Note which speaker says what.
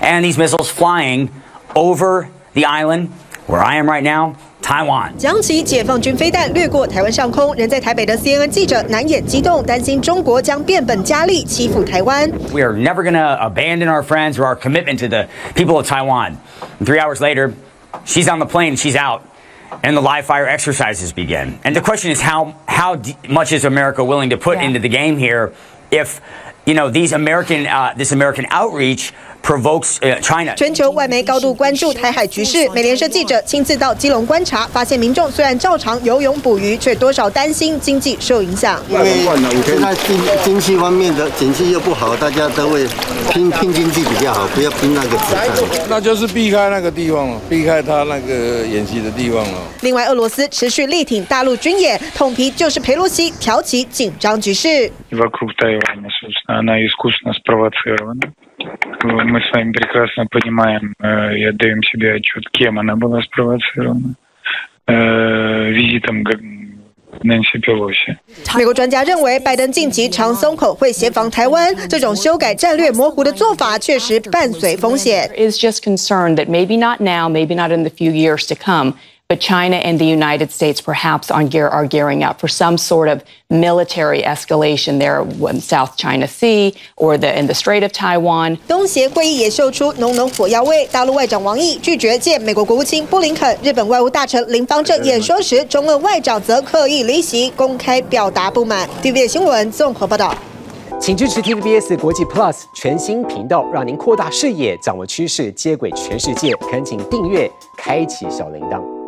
Speaker 1: and these missiles flying over the island where I am right now. Taiwan
Speaker 2: 将其解放军飞弹掠过台湾上空，人在台北的 CNN 记者难掩激动，担心中国将变本加厉欺负台湾。
Speaker 1: We are never going to abandon our friends or our commitment to the people of Taiwan. And three hours later, she's on the plane, she's out, and the live fire exercises begin. And the question is how how much is America willing to put yeah. into the game here if you know these American uh, this American outreach provokes China。
Speaker 2: 全球外媒高度关注台海局势。美联社记者亲自到基隆观察，发现民众虽然照常游泳捕鱼，却多少担心经济受影响。
Speaker 3: 因为现在经经济方面的景气又不好，大家都会拼拼经济比较好，不要拼那个子弹。
Speaker 4: 那就是避开那个地方了，避开他那个演习的地方了。
Speaker 2: 另外，俄罗斯持续力挺大陆军演，痛批就是佩洛西挑起紧张局势。
Speaker 5: мы с вами прекрасно понимаем и отдаем себе отчет, кем она была спровоцирована. Визитом Nancy Pelosi。
Speaker 2: 美国专家认为，拜登近期常松口会协防台湾，这种修改战略模糊的做法，确实伴随风险。
Speaker 6: Is just concerned that maybe not now, maybe not in the few years to come. But China and the United States perhaps on gear, are gearing up for some sort of military escalation there in South China Sea or the in the Strait of Taiwan.
Speaker 2: 东协会议也秀出浓浓火药味。大陆外长王毅拒绝见美国国务卿布林肯，日本外务大臣林方正演说时，中俄外长则刻意离席，公开表达不满。TVB 新闻综合报道。
Speaker 7: 请支持 TVBS 国际 Plus 全新频道，让您扩大视野，掌握趋势，接轨全世界。恳请订阅，开启小铃铛。